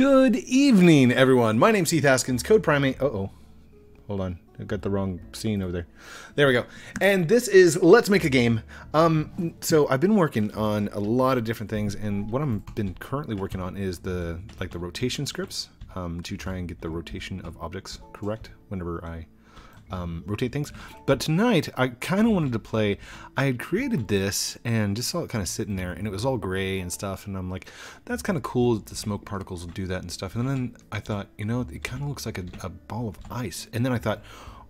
Good evening, everyone. My name's Heath Haskins, CodePrime8. Uh oh. Hold on. I got the wrong scene over there. There we go. And this is Let's Make a Game. Um, so I've been working on a lot of different things, and what I've been currently working on is the like the rotation scripts um, to try and get the rotation of objects correct whenever I um, rotate things. But tonight, I kind of wanted to play. I had created this and just saw it kind of sitting there, and it was all gray and stuff. And I'm like, that's kind of cool that the smoke particles will do that and stuff. And then I thought, you know, it kind of looks like a, a ball of ice. And then I thought,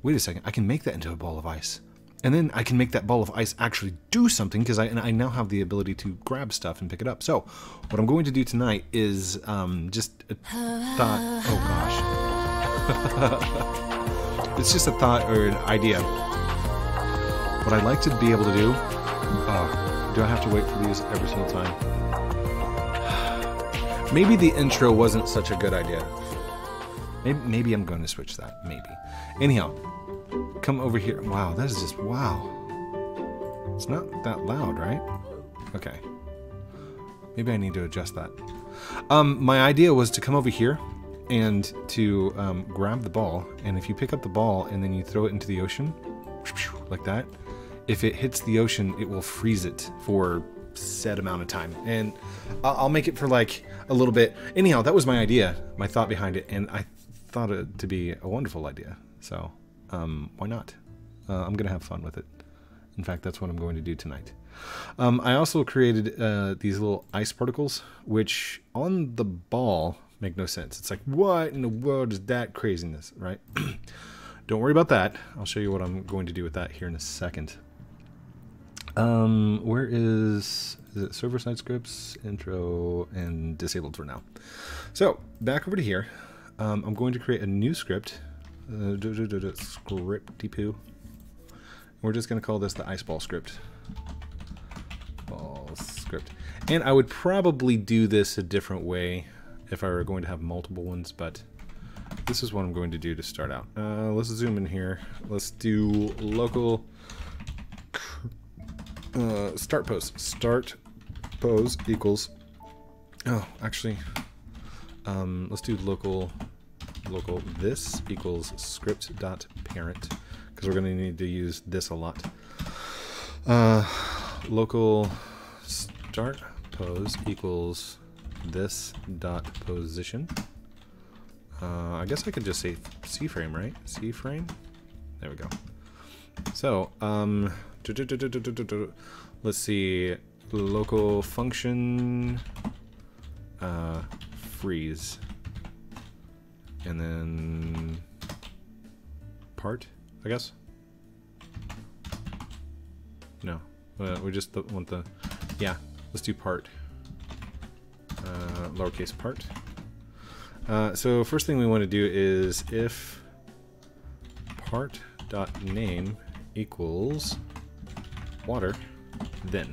wait a second, I can make that into a ball of ice. And then I can make that ball of ice actually do something because I, I now have the ability to grab stuff and pick it up. So, what I'm going to do tonight is um, just thought. Oh gosh. It's just a thought or an idea. What I'd like to be able to do. Oh, do I have to wait for these every single time? Maybe the intro wasn't such a good idea. Maybe, maybe I'm going to switch that. Maybe. Anyhow, come over here. Wow, that is just wow. It's not that loud, right? Okay. Maybe I need to adjust that. Um, my idea was to come over here and to um, grab the ball. And if you pick up the ball and then you throw it into the ocean, like that, if it hits the ocean, it will freeze it for set amount of time. And I'll make it for like a little bit. Anyhow, that was my idea, my thought behind it, and I thought it to be a wonderful idea. So um, why not? Uh, I'm gonna have fun with it. In fact, that's what I'm going to do tonight. Um, I also created uh, these little ice particles, which on the ball make no sense. It's like, what in the world is that craziness, right? Don't worry about that. I'll show you what I'm going to do with that here in a second. Um, where is, is it server side scripts, intro, and disabled for now. So, back over to here. Um, I'm going to create a new script. Uh, scripty poo. We're just going to call this the ice ball script. Ball script. And I would probably do this a different way if I were going to have multiple ones, but this is what I'm going to do to start out. Uh, let's zoom in here. Let's do local uh, start pose. Start pose equals. Oh, actually, um, let's do local local this equals script dot parent because we're going to need to use this a lot. Uh, local start pose equals this dot position. Uh, I guess I could just say C frame, right? C frame. There we go. So, um, let's see. Local function uh, freeze, and then part. I guess. No, uh, we just want the. Yeah, let's do part uh, lowercase part. Uh, so first thing we want to do is if part dot name equals water, then.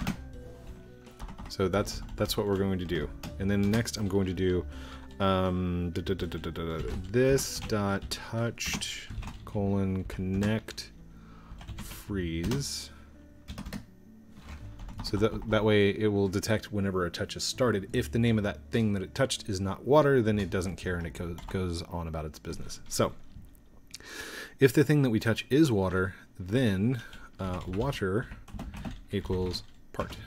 So that's that's what we're going to do. And then next I'm going to do um, da, da, da, this dot touched colon connect freeze so that, that way it will detect whenever a touch is started. If the name of that thing that it touched is not water, then it doesn't care and it goes, goes on about its business. So if the thing that we touch is water, then uh, water equals part.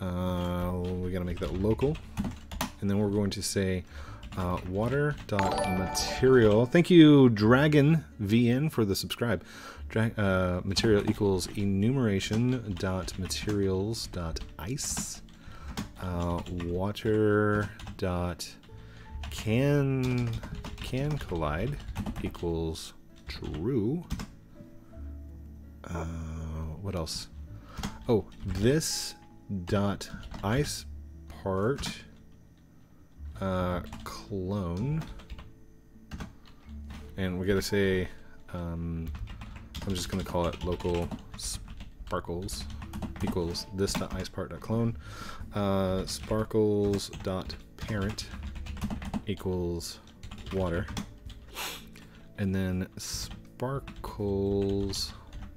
Uh, we gotta make that local. And then we're going to say uh, water dot material. Thank you, Dragon VN, for the subscribe. Uh, material equals enumeration dot materials dot ice. Uh, water dot can can collide equals true. Uh, what else? Oh, this dot ice part uh, clone. And we gotta say, um, I'm just gonna call it local sparkles equals this dot ice part dot clone. Uh, sparkles dot parent equals water. And then sparkles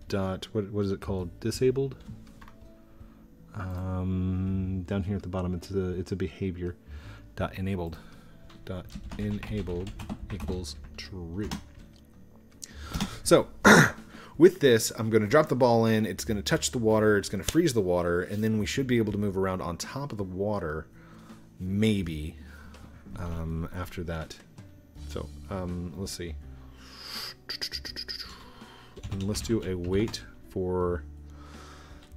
dot what what is it called? Disabled. Um, down here at the bottom, it's a it's a behavior dot enabled dot enabled equals true. So with this, I'm going to drop the ball in. It's going to touch the water. It's going to freeze the water. And then we should be able to move around on top of the water, maybe, um, after that. So um, let's see. And let's do a wait for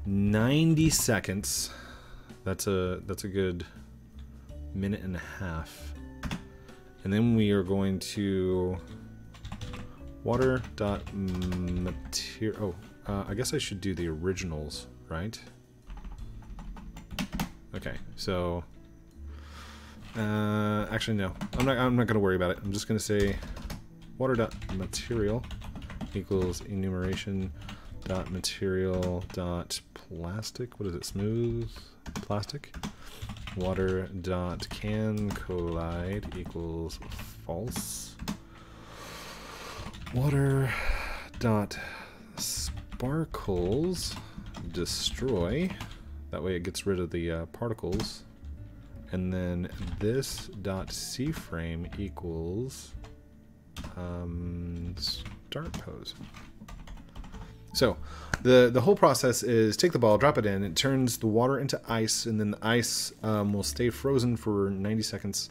90 seconds. That's a that's a good minute and a half. And then we are going to water dot material. Oh, uh, I guess I should do the originals, right? Okay, so uh, actually no, I'm not. I'm not to worry about it. I'm just to say water dot material equals enumeration dot material dot plastic. What is it? Smooth plastic. Water dot can collide equals false. Water dot sparkles destroy. That way it gets rid of the uh, particles. And then this dot C frame equals um, start pose. So the the whole process is take the ball, drop it in, it turns the water into ice, and then the ice um, will stay frozen for 90 seconds.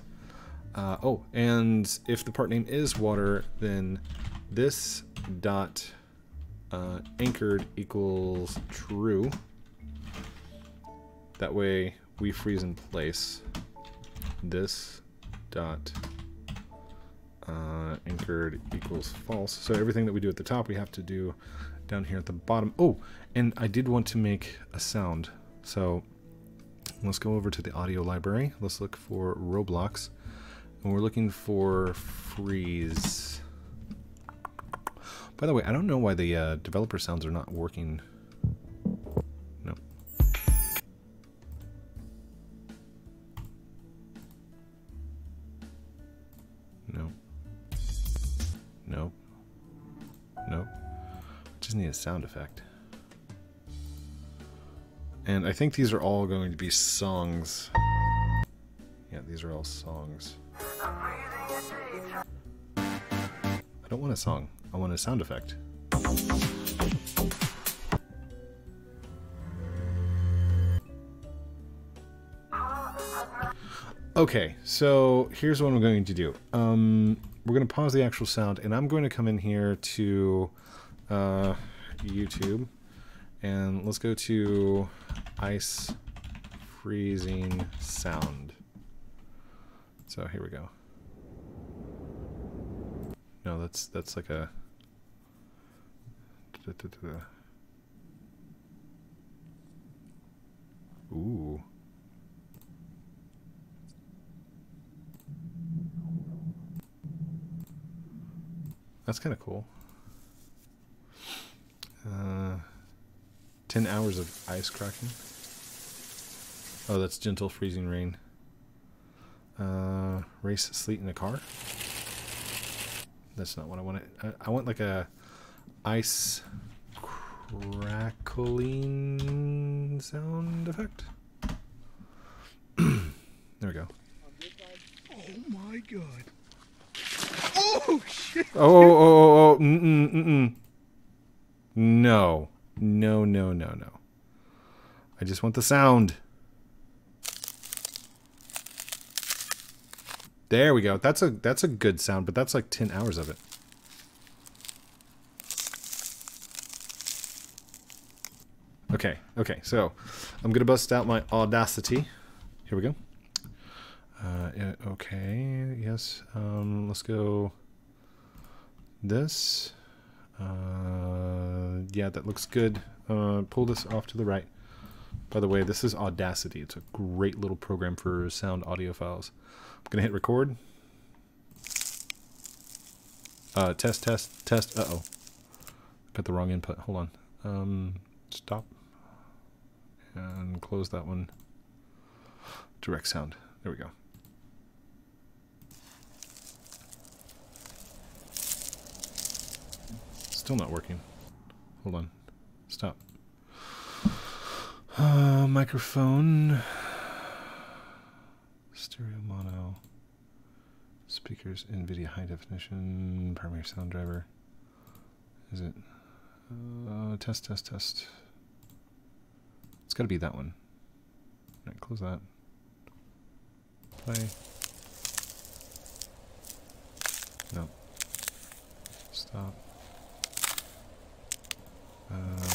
Uh, oh, and if the part name is water, then this dot uh, anchored equals true. That way we freeze in place. This dot uh, anchored equals false. So everything that we do at the top, we have to do down here at the bottom. Oh, and I did want to make a sound. So let's go over to the audio library. Let's look for Roblox. And we're looking for freeze. By the way, I don't know why the uh, developer sounds are not working. Sound effect. And I think these are all going to be songs. Yeah, these are all songs. I don't want a song. I want a sound effect. Okay, so here's what I'm going to do. Um, we're going to pause the actual sound, and I'm going to come in here to uh, YouTube, and let's go to ice freezing sound. So here we go. No, that's that's like a. Ooh. That's kind of cool. 10 hours of ice cracking. Oh, that's gentle freezing rain. Uh, race sleet in a car. That's not what I want. I, I want like a ice crackling sound effect. there we go. Oh my god. Oh shit. Oh, oh, mm, mm, mm, mm. No. No, no, no, no. I just want the sound. There we go. That's a that's a good sound, but that's like 10 hours of it. Okay, okay, so I'm gonna bust out my Audacity. Here we go. Uh, okay, yes. Um, let's go. This. Uh, yeah, that looks good. Uh, pull this off to the right. By the way, this is Audacity. It's a great little program for sound audio files. I'm going to hit record. Uh, test, test, test. Uh-oh. Got the wrong input. Hold on. Um, stop. And close that one. Direct sound. There we go. Still not working. Hold on. Stop. Uh, microphone. Stereo mono. speakers, NVIDIA high definition, primary sound driver. Is it? Uh, test, test, test. It's got to be that one. Close that. Play. No. Stop. Uh,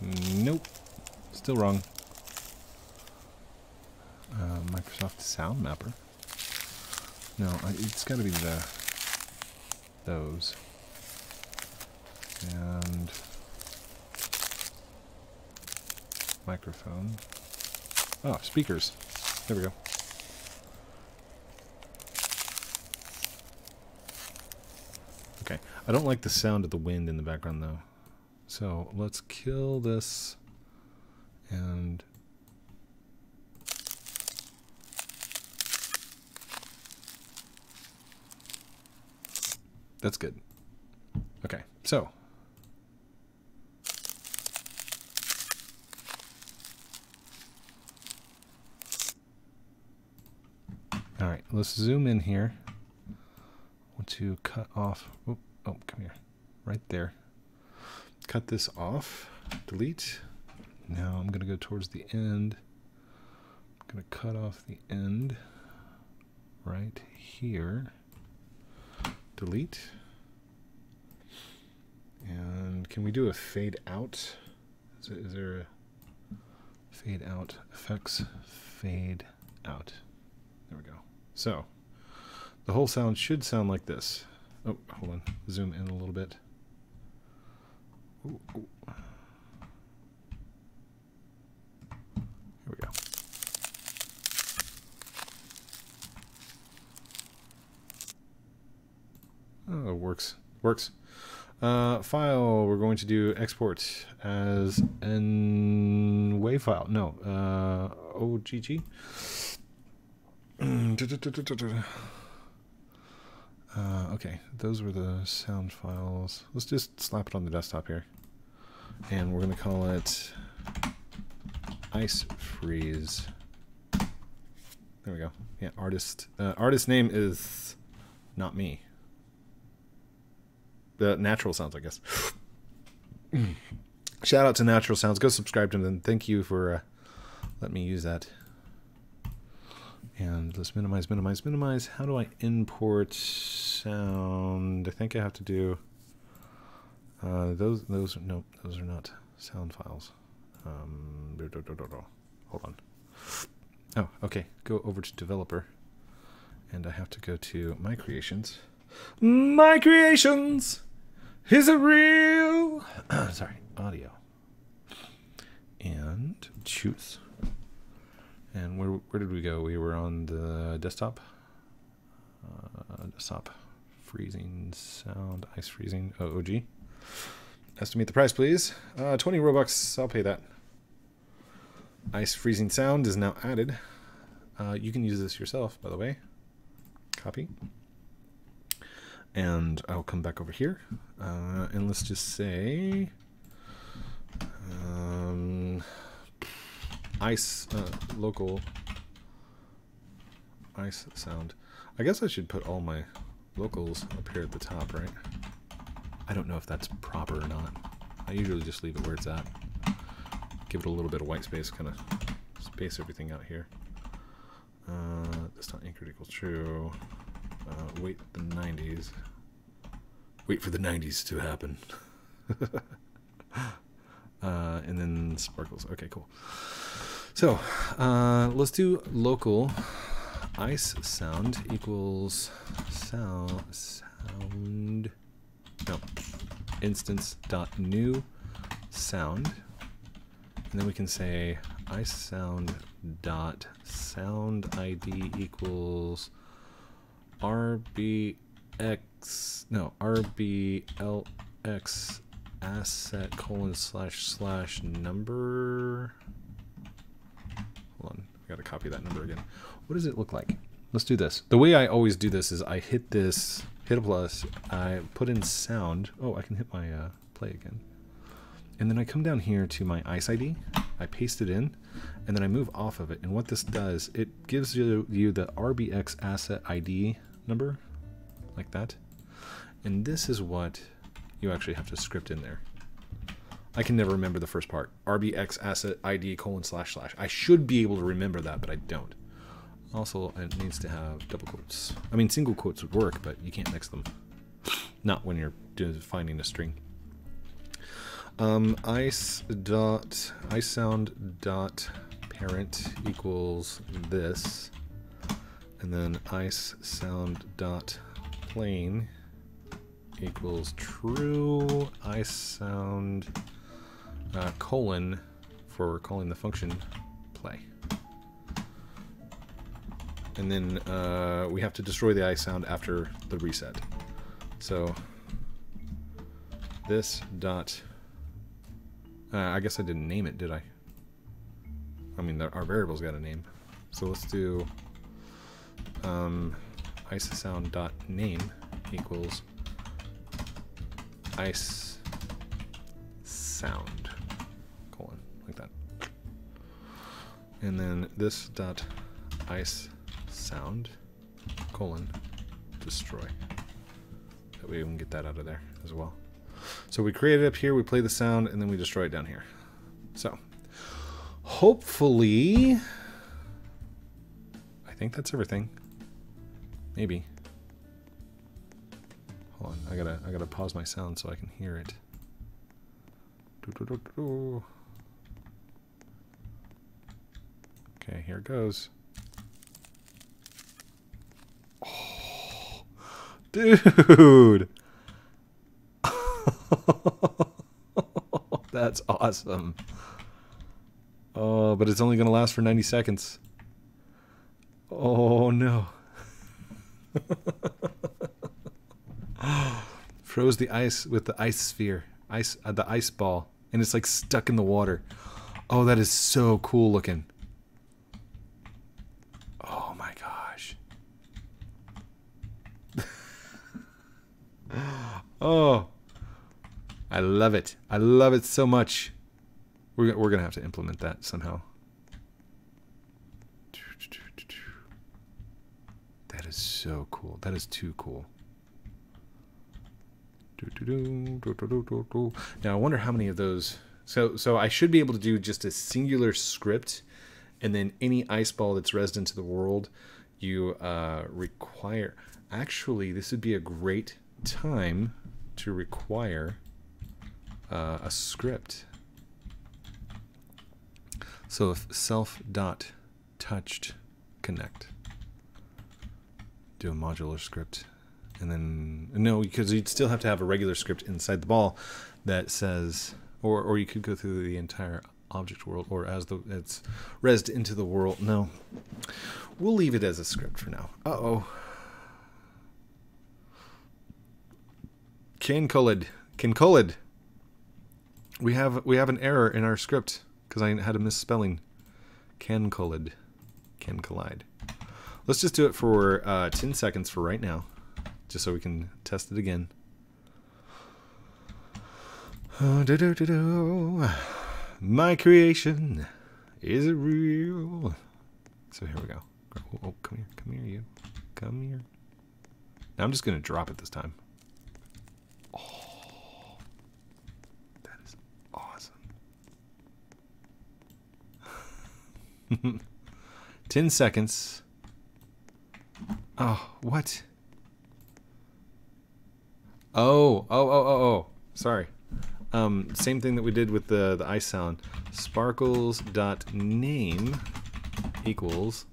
nope. Still wrong. Uh, Microsoft Sound Mapper. No, I, it's got to be the those and microphone. Oh, speakers. There we go. Okay, I don't like the sound of the wind in the background though. So let's kill this and that's good. Okay, so All right, let's zoom in here. I want to cut off. Oh, oh, come here. Right there. Cut this off. Delete. Now I'm to go towards the end. I'm to cut off the end right here. Delete. And can we do a fade out? Is, it, is there a fade out effects? Fade out. There we go. So, the whole sound should sound like this. Oh, hold on. Zoom in a little bit. Ooh, ooh. Here we go. Oh, it works. Works. Uh, file, we're going to do export as an WAV file. No, uh, OGG. Uh, okay, those were the sound files. Let's just slap it on the desktop here. And we're going to call it Ice Freeze. There we go. Yeah, artist. Uh, artist name is not me. The natural sounds, I guess. Shout out to Natural Sounds. Go subscribe to them. Thank you for uh, letting me use that. And let's minimize, minimize, minimize. How do I import sound? I think I have to do uh, those. Those no, those are not sound files. Um, hold on. Oh, okay. Go over to developer, and I have to go to my creations. My creations. Is it real? Sorry, audio. And choose. And where where did we go? We were on the desktop. Uh, desktop. Freezing sound. Ice freezing. OOG. Estimate the price, please. Uh, 20 Robux. I'll pay that. Ice freezing sound is now added. Uh, you can use this yourself, by the way. Copy. And I'll come back over here. Uh, and let's just say... Um, ice uh, local ice sound. I guess I should put all my locals up here at the top, right? I don't know if that's proper or not. I usually just leave it where it's at. Give it a little bit of white space, kind of space everything out here. Uh, that's not anchored equals true. Uh, wait the 90s. Wait for the 90s to happen. uh, and then sparkles. Okay, cool. So uh, let's do local ice sound equals sound sound no instance dot new sound and then we can say ice sound dot sound id equals rbx no rblx asset colon slash slash number Hold on, I gotta copy that number again. What does it look like? Let's do this. The way I always do this is I hit this, hit a plus, I put in sound. Oh, I can hit my uh, play again. and then I come down here to my ice ID, I paste it in, and then I move off of it. And what this does, it gives you, you the RBX asset ID number, like that. And this is what you actually have to script in there. I can never remember the first part. RBX asset ID colon slash slash. I should be able to remember that, but I don't. Also, it needs to have double quotes. I mean, single quotes would work, but you can't mix them. Not when you're defining a string. Um, ice dot ice sound dot parent equals this, and then ice sound dot plane equals true ice sound uh, colon for calling the function play. And then uh, we have to destroy the ice sound after the reset. So this dot, uh, I guess I didn't name it, did I? I mean, our variable's got a name. So let's do um, ice sound dot name equals ice sound colon like that and then this dot ice sound colon destroy. That way we can get that out of there as well. So we create it up here we play the sound and then we destroy it down here. So hopefully I think that's everything. Maybe. Hold on I gotta I gotta pause my sound so I can hear it. Okay, here it goes. Dude! That's awesome. Oh, but it's only going to last for 90 seconds. Oh, no. Froze the ice with the ice sphere. Ice, uh, the ice ball and it's like stuck in the water. Oh, that is so cool looking. Oh my gosh. Oh. I love it. I love it so much. We're, we're going to have to implement that somehow. That is so cool. That is too cool. Now I wonder how many of those. So so I should be able to do just a singular script, and then any ice ball that's resident to the world, you uh, require. Actually, this would be a great time to require uh, a script. So if self dot touched connect, do a modular script and then no, because you'd still have to have a regular script inside the ball that says, or or you could go through the entire object world, or as the it's resed into the world. No, we'll leave it as a script for now. Uh oh. Kincolid, Kincolid. We have we have an error in our script because I had a misspelling. Cancolid, can collide. Let's just do it for uh, 10 seconds for right now just so we can test it again. My creation is it real? So here we go. Oh, come here, come here, you, come here. Now I'm just gonna drop it this time. Oh, that is awesome. Ten seconds. Oh, what? Oh, oh, oh, oh, oh. Sorry. Um, same thing that we did with the, the ice sound. Sparkles dot name equals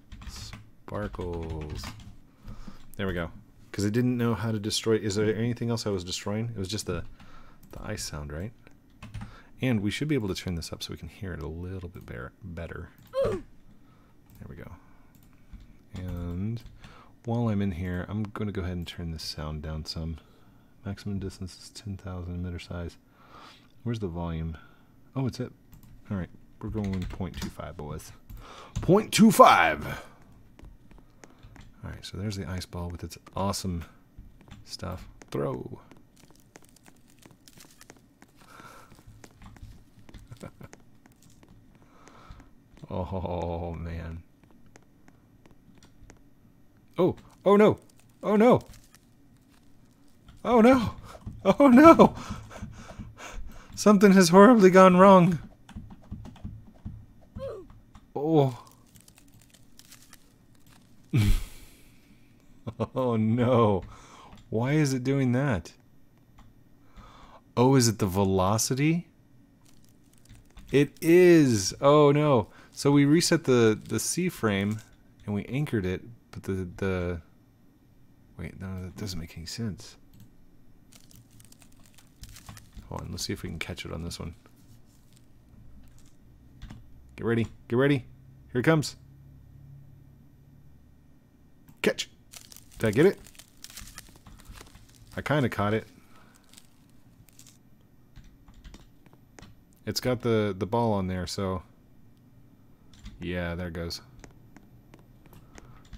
sparkles. There we go. Because I didn't know how to destroy. Is there anything else I was destroying? It was just the the ice sound, right? And we should be able to turn this up so we can hear it a little bit better. There we go. And while I'm in here, I'm going to go ahead and turn this sound down some. Maximum distance is 10,000 emitter size. Where's the volume? Oh, it's it. All right, we're going 0.25, boys. 0.25! Alright, so there's the ice ball with its awesome stuff. Throw! oh, man. Oh! Oh no! Oh no! Oh no! Oh no! Something has horribly gone wrong. Why is it doing that? Oh, is it the velocity? It is. Oh no. So we reset the the C frame and we anchored it, but the the Wait, no, that doesn't make any sense. Hold on, let's see if we can catch it on this one. Get ready. Get ready. Here it comes. Catch. Did I get it? I kind of caught it. It's got the, the ball on there, so... Yeah, there it goes.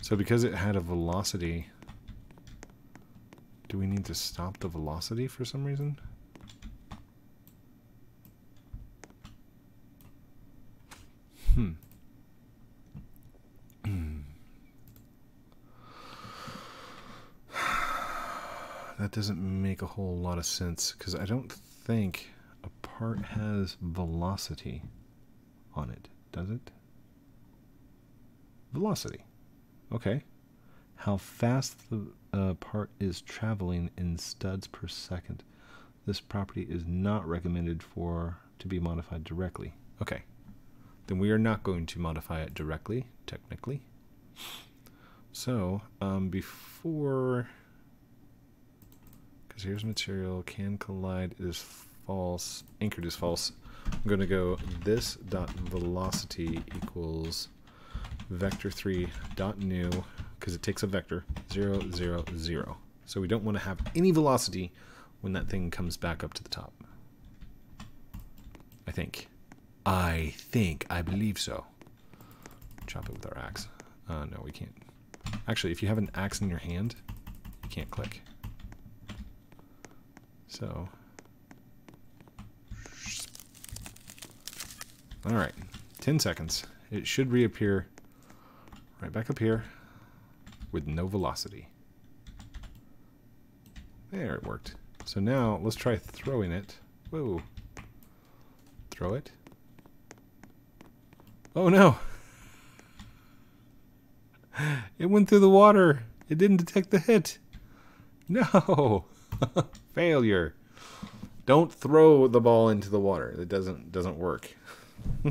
So because it had a velocity... Do we need to stop the velocity for some reason? Hmm. that doesn't make a whole lot of sense because I don't think a part has velocity on it, does it? Velocity. Okay. How fast the uh, part is traveling in studs per second. This property is not recommended for to be modified directly. Okay then we are not going to modify it directly, technically. So, um, before, because here's material, can collide is false, anchored is false. I'm going to go this dot velocity equals vector 3 dot new, because it takes a vector, 0, 0, 0. So we don't want to have any velocity when that thing comes back up to the top. I think. I think, I believe so. Chop it with our axe. Uh, no, we can't. Actually, if you have an axe in your hand, you can't click. So. Alright, 10 seconds. It should reappear right back up here with no velocity. There, it worked. So now, let's try throwing it. Whoa. Throw it. Oh no. It went through the water. It didn't detect the hit. No. Failure. Don't throw the ball into the water. It doesn't doesn't work.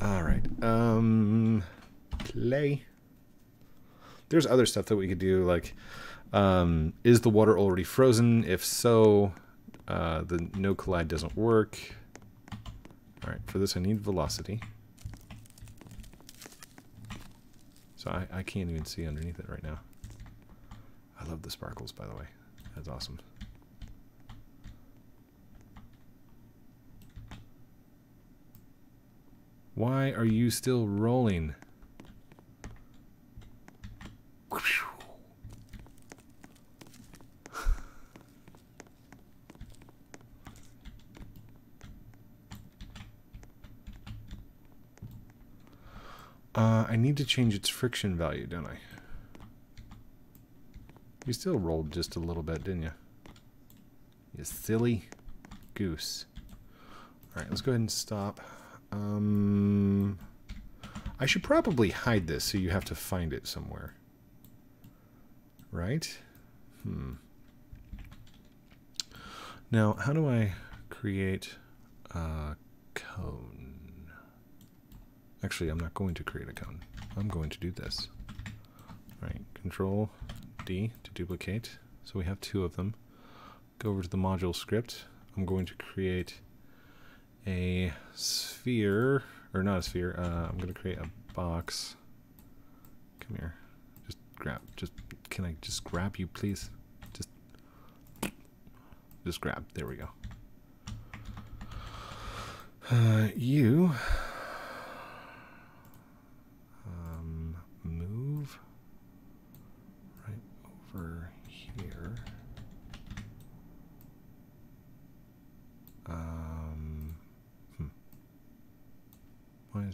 All right. Um play. There's other stuff that we could do like um, is the water already frozen? If so, uh, the no collide doesn't work. Alright, for this I need velocity. So I, I can't even see underneath it right now. I love the sparkles, by the way. That's awesome. Why are you still rolling? Uh, I need to change its friction value, don't I? You still rolled just a little bit, didn't you? You silly goose. Alright, let's go ahead and stop. Um, I should probably hide this so you have to find it somewhere. Right? Hmm. Now, how do I create a cone? Actually, I'm not going to create a cone. I'm going to do this. All right, Control To duplicate. So we have two of them. Go over to the module script. I'm going to create a sphere, or not a sphere, uh, I'm going to create a box. Come here. Just grab, just, can I just grab you, please? Just, just grab. There we go. Uh, you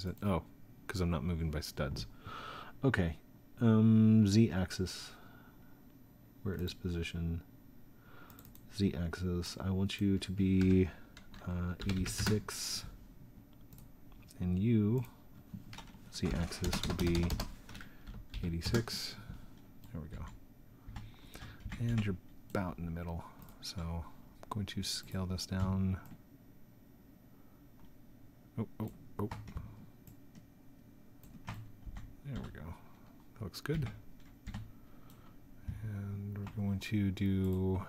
it? Oh, because I'm not moving by studs. Okay. Um, Z axis. Where is position? Z axis. I want you to be uh, 86. And you, Z axis, will be 86. There we go. And you're about in the middle. So I'm going to scale this down. Oh, oh, oh. There we go. That looks good. And we're going to do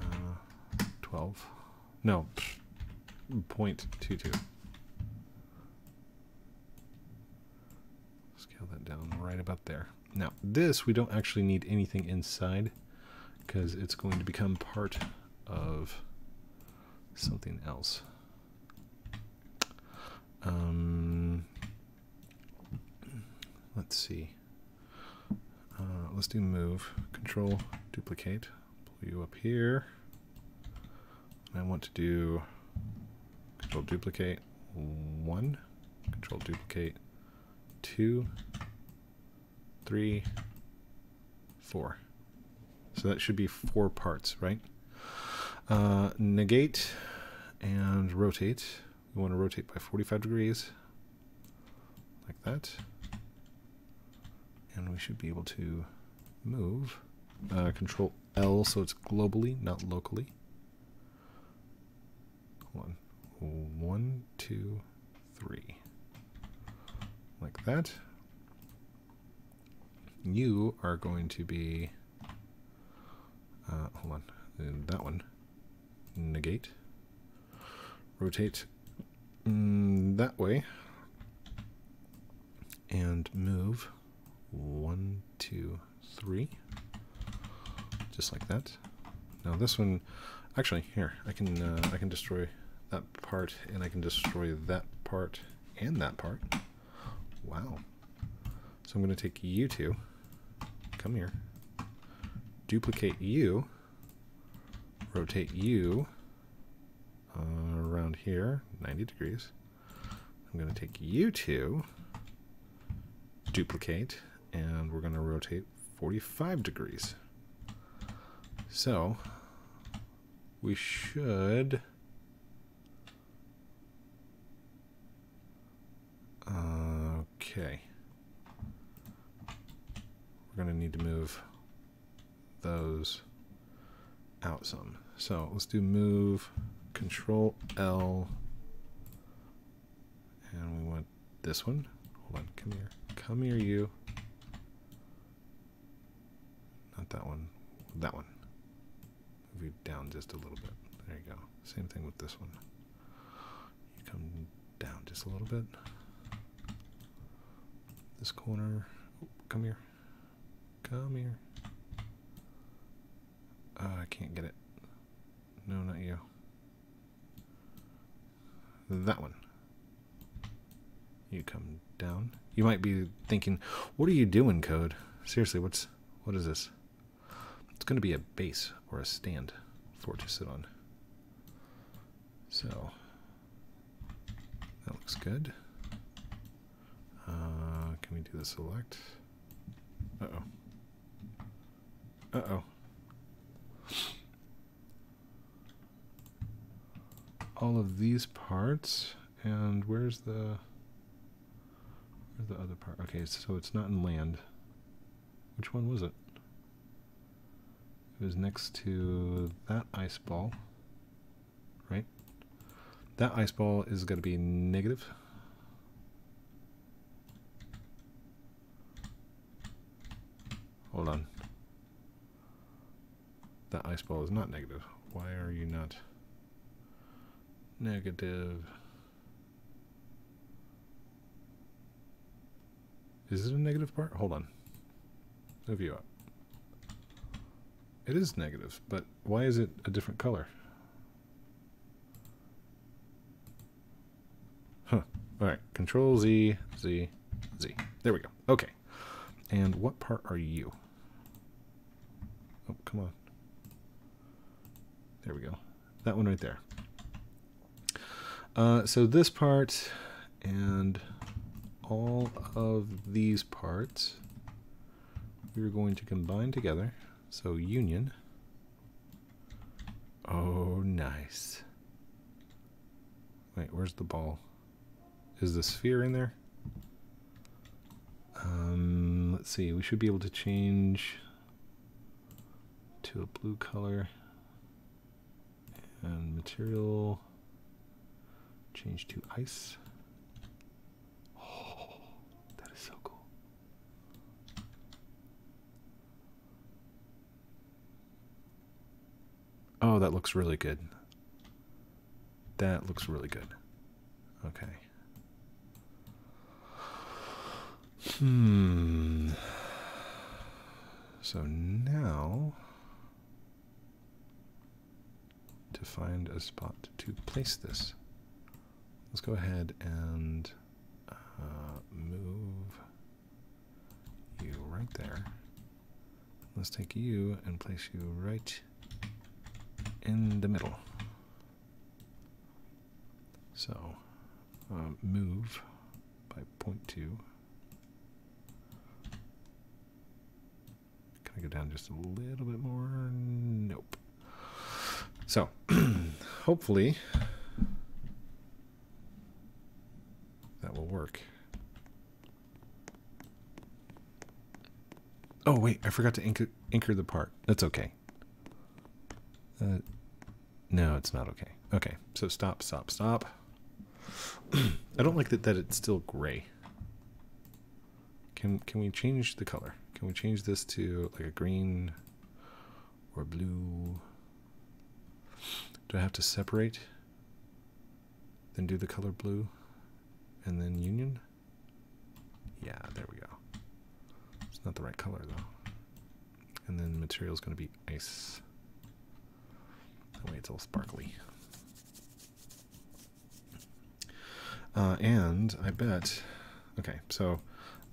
uh, 12. No, pff, 0.22. Scale that down right about there. Now, this we don't actually need anything inside because it's going to become part of something else. Um, let's see. Uh, let's do move. Control, duplicate. Pull you up here. And I want to do control duplicate one, control duplicate two, three, four. So that should be four parts, right? Uh, negate and rotate. We want to rotate by 45 degrees, like that. And we should be able to move. Uh, control L so it's globally, not locally. Hold on. One, two, three. Like that. You are going to be uh, hold on, and that one. Negate. Rotate mm, that way. And move. One, two, three. Just like that. Now this one, actually, here I can uh, I can destroy that part, and I can destroy that part and that part. Wow. So I'm going to take you two. Come here duplicate you, rotate you uh, around here, 90 degrees. I'm going to take you two, duplicate, and we're going to rotate 45 degrees. So we should okay we're going to need to move those out some. So let's do move, control L, and we want this one. Hold on, come here. Come here, you. Not that one, that one. Move you down just a little bit. There you go. Same thing with this one. You come down just a little bit. This corner. Oh, come here. Come here. Uh, I can't get it. No, not you. That one. You come down. You might be thinking, what are you doing, Code? Seriously, what's what is this? It's going to be a base or a stand for it to sit on. So, that looks good. Uh, can we do the select? Uh-oh. Uh-oh. all of these parts and where's the where's the other part okay so it's not in land which one was it it was next to that ice ball right that ice ball is going to be negative hold on that ice ball is not negative why are you not negative. Is it a negative part? Hold on. Move you up. It is negative, but why is it a different color? Huh. Alright, Control Z, Z, Z. There we go. Okay. And what part are you? Oh, come on. There we go. That one right there. Uh, so this part and all of these parts we're going to combine together. So union. Oh, nice. Wait, where's the ball? Is the sphere in there? Um, let's see. We should be able to change to a blue color and material change to ice. Oh, that is so cool. Oh, that looks really good. That looks really good. Okay. Hmm. So now to find a spot to place this. Let's go ahead and uh, move you right there. Let's take you and place you right in the middle. So uh, move by point two. Can I go down just a little bit more? Nope. So, hopefully, that will work. Oh, wait, I forgot to anchor, anchor the part. That's okay. Uh, no, it's not okay. Okay, so stop, stop, stop. I don't like that, that it's still gray. Can, can we change the color? Can we change this to like a green or blue? Do I have to separate? Then do the color blue and then union? Yeah, there we go. It's not the right color though. And then material is going to be ice. Way it's all sparkly. Uh, and I bet, okay, so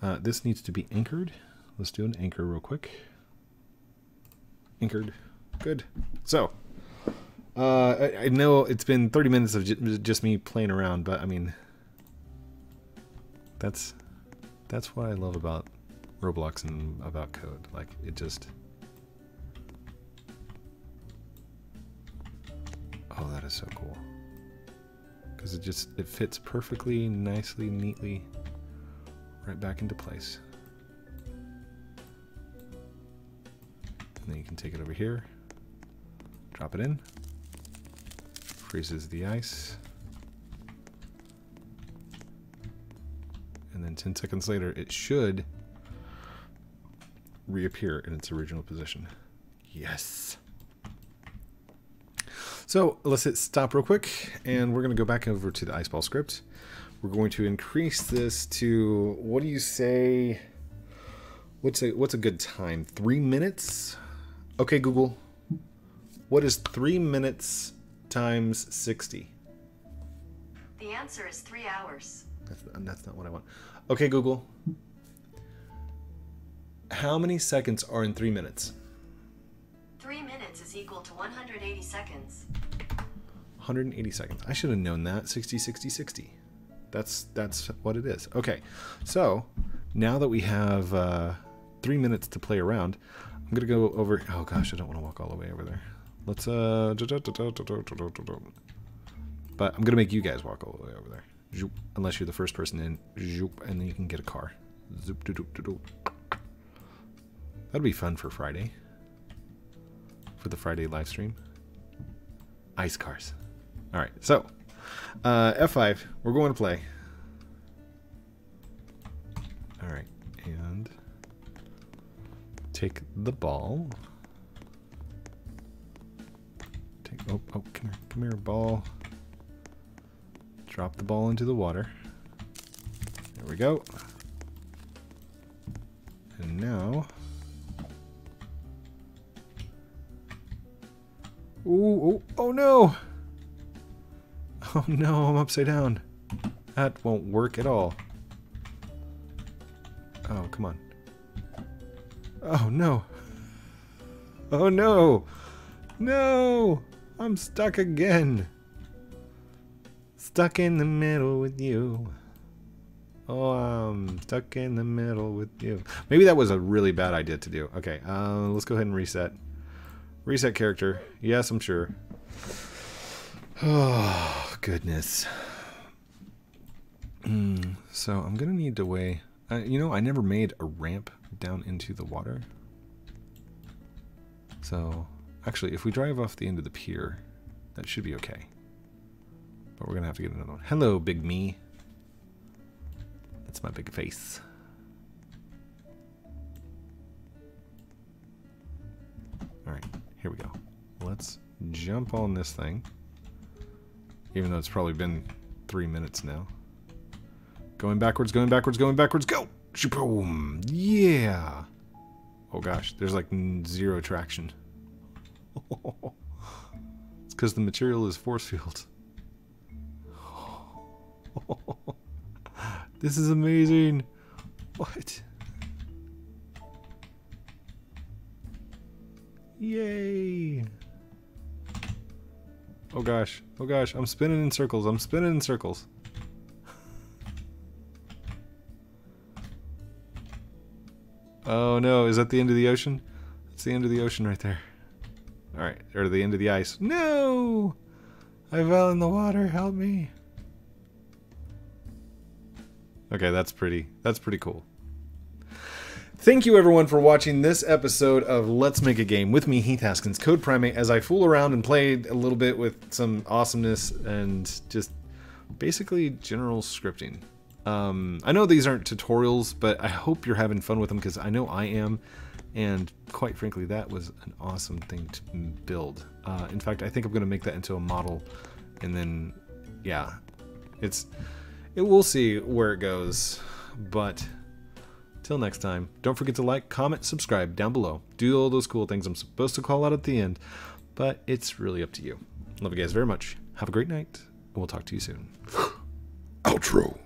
uh, this needs to be anchored. Let's do an anchor real quick. Anchored. Good. So, uh, I, I, know it's been 30 minutes of just me playing around, but I mean, that's that's what I love about Roblox and about code. Like it just. Oh, that is so cool. Because it just it fits perfectly, nicely, neatly, right back into place. And then you can take it over here, drop it in freezes the ice. And then 10 seconds later, it should reappear in its original position. Yes. So let's hit stop real quick, and we're going to go back over to the Iceball script. We're going to increase this to, what do you say? What's a, what's a good time? Three minutes? Okay, Google. What is three minutes times 60? The answer is three hours. That's, that's not what I want. Okay, Google. How many seconds are in three minutes? Three minutes is equal to 180 seconds. 180 seconds. I should have known that. 60, 60, 60. That's that's what it is. Okay, so now that we have uh, three minutes to play around, I'm gonna go over. Oh gosh, I don't want to walk all the way over there. Let's uh. But I'm gonna make you guys walk all the way over there. Zoop, unless you're the first person in. Zoop, and then you can get a car. Zoop, doop, doop, doop. That'd be fun for Friday. For the Friday live stream. Ice cars. All right, so uh, F5. We're going to play. All right, and take the ball. Take, oh, oh, come here, come here, ball. Drop the ball into the water. There we go. And now... Ooh, oh, oh no! Oh no, I'm upside down. That won't work at all. Oh, come on. Oh no. Oh no! No! I'm stuck again. stuck in the middle with you. Oh, I'm stuck in the middle with you. Maybe that was a really bad idea to do. Okay, uh, let's go ahead and reset. Reset character. Yes, I'm sure. Oh, goodness. Mm, so I'm to need to weigh... Uh, you know, I never made a ramp down into the water. So, actually, if we drive off the end of the pier, that should be okay. But we're to have to get another one. Hello, big me. That's my big face. Alright, here we go. Let's jump on this thing. Even though it's probably been three minutes now. Going backwards, going backwards, going backwards, go! Boom! Yeah! Oh gosh, there's like zero traction. it's because the material is force field. this is amazing. What? Yay! Oh gosh, oh gosh, I'm spinning in circles, I'm spinning in circles. Oh no, is that the end of the ocean? That's the end of the ocean right there. Alright, or the end of the ice. No! I fell in the water, help me. Okay, that's pretty, that's pretty cool. Thank you everyone for watching this episode of Let's Make a Game with me, Heath Haskins, CodePrime8, as I fool around and play a little bit with some awesomeness and just basically general scripting. Um, I know these aren't tutorials, but I hope you're having fun with them because I know I am. And quite frankly, that was an awesome thing to build. Uh, in fact, I think I'm going to make that into a model. And then, yeah, it's, it, we'll see where it goes. But till next time, don't forget to like, comment, subscribe down below. Do all those cool things I'm supposed to call out at the end. But it's really up to you. Love you guys very much. Have a great night. And we'll talk to you soon. Outro.